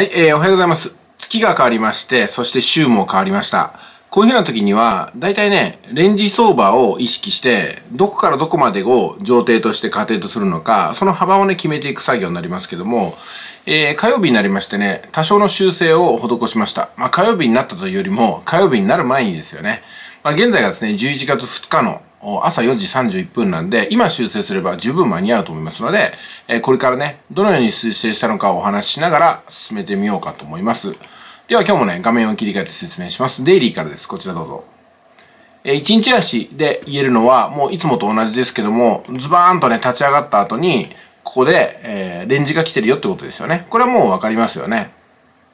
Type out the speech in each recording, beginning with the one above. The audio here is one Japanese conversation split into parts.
はい、えー、おはようございます。月が変わりまして、そして週も変わりました。こういうふうな時には、だいたいね、レンジ相場を意識して、どこからどこまでを上程として仮定とするのか、その幅をね、決めていく作業になりますけども、えー、火曜日になりましてね、多少の修正を施しました。まあ、火曜日になったというよりも、火曜日になる前にですよね。まあ、現在がですね、11月2日の朝4時31分なんで、今修正すれば十分間に合うと思いますので、えこれからね、どのように修正したのかをお話ししながら進めてみようかと思います。では今日もね、画面を切り替えて説明します。デイリーからです。こちらどうぞ。え1日足で言えるのは、もういつもと同じですけども、ズバーンとね、立ち上がった後に、ここで、えー、レンジが来てるよってことですよね。これはもうわかりますよね。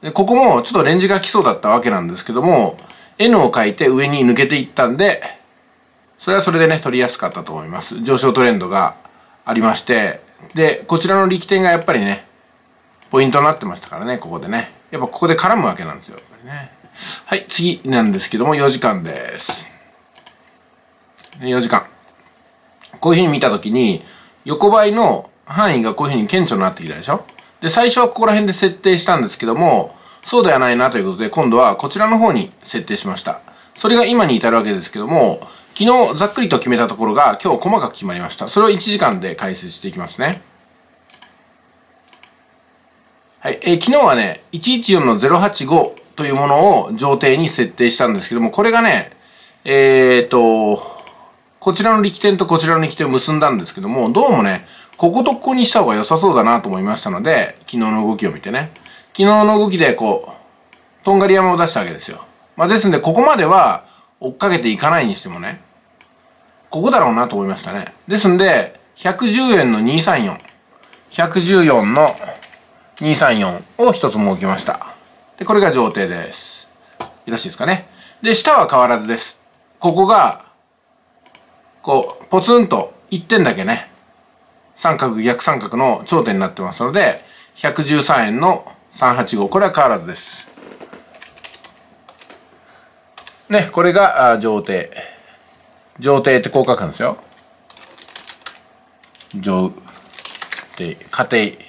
で、ここもちょっとレンジが来そうだったわけなんですけども、N を書いて上に抜けていったんで、それはそれでね、取りやすかったと思います。上昇トレンドがありまして、で、こちらの力点がやっぱりね、ポイントになってましたからね、ここでね。やっぱここで絡むわけなんですよ。ね、はい、次なんですけども、4時間です。4時間。こういうふうに見たときに、横ばいの範囲がこういうふうに顕著になってきたでしょ？で、最初はここら辺で設定したんですけども、そうではないなということで、今度はこちらの方に設定しました。それが今に至るわけですけども、昨日ざっくりと決めたところが今日細かく決まりました。それを1時間で解説していきますね。はい。えー、昨日はね、114の085というものを上程に設定したんですけども、これがね、えっ、ー、と、こちらの力点とこちらの力点を結んだんですけども、どうもね、こことここにした方が良さそうだなと思いましたので、昨日の動きを見てね。昨日の動きでこう、とんがり山を出したわけですよ。まあですんで、ここまでは追っかけていかないにしてもね、ここだろうなと思いましたね。ですんで、110円の234。114の234を一つ設けました。で、これが上定です。よろしいですかね。で、下は変わらずです。ここが、こう、ポツンと1点だけね、三角、逆三角の頂点になってますので、113円の385。これは変わらずです。ね、これが上定。上定ってこう書くんですよ。上定、家庭。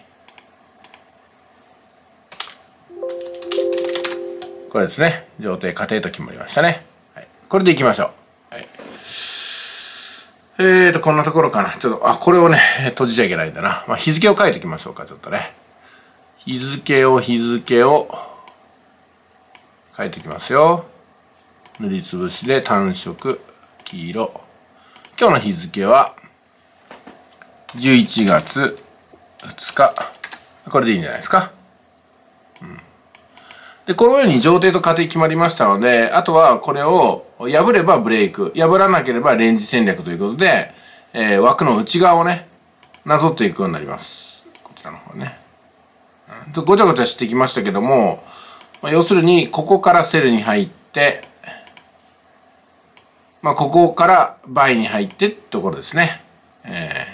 これですね。上定家庭と決まりましたね。はい、これでいきましょう。えーと、こんなところかな。ちょっと、あ、これをね、閉じちゃいけないんだな。まあ、日付を書いておきましょうか、ちょっとね。日付を、日付を書いていきますよ。塗りつぶしで単色。黄色今日の日付は11月2日。これでいいんじゃないですか、うん、でこのように上程と仮定決まりましたのであとはこれを破ればブレイク破らなければレンジ戦略ということで、えー、枠の内側をねなぞっていくようになります。こちらの方ね、うん、ごちゃごちゃしてきましたけども、ま、要するにここからセルに入ってまあ、ここから倍に入ってってところですね。え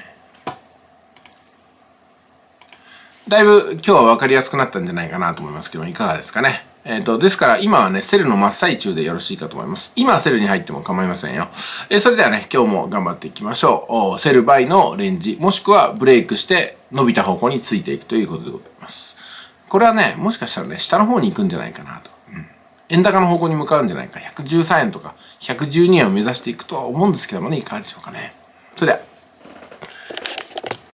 ー、だいぶ今日は分かりやすくなったんじゃないかなと思いますけどいかがですかね。えっ、ー、と、ですから今はね、セルの真っ最中でよろしいかと思います。今セルに入っても構いませんよ。えー、それではね、今日も頑張っていきましょう。セルバイのレンジ、もしくはブレイクして伸びた方向についていくということでございます。これはね、もしかしたらね、下の方に行くんじゃないかなと。円高の方向に向かうんじゃないか。113円とか112円を目指していくとは思うんですけどもねいかがでしょうかね。それでは。